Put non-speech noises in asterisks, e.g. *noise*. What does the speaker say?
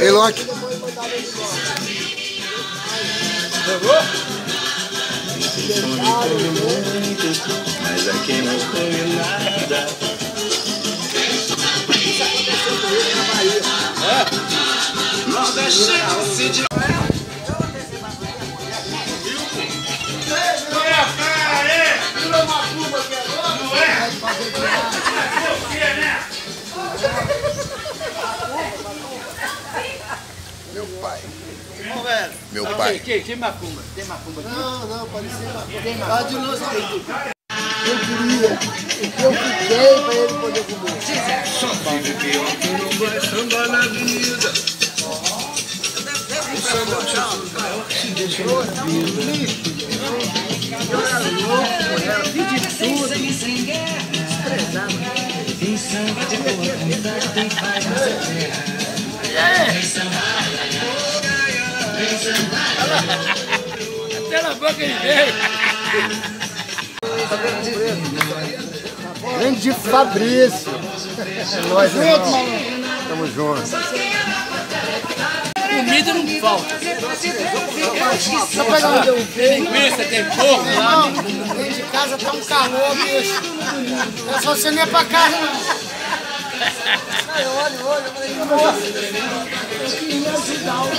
Ei, Loki. Mas aqui não come nada. Não dá chance de. Meu pai. Velho. Meu Tá, pai. Tem, tem macumba. Tem macumba aqui. Não, não, parecia Tem Tá macumba. de novo aí. Eu queria. O que eu fiquei pra ele poder comer. Só vive pior que não vai sambar na avenida. O samba te se deixa na vida. Até na boca ele veio. Grande Fabrício. É nóis, irmão. Tamo junto. Comida não falta. Só pegar um linguiça, tem porco lá. Dentro de casa tá um calor, bicho. É só você nem ir pra casa, não. *laughs* Olha, olha, nossa, eu queria ajudar o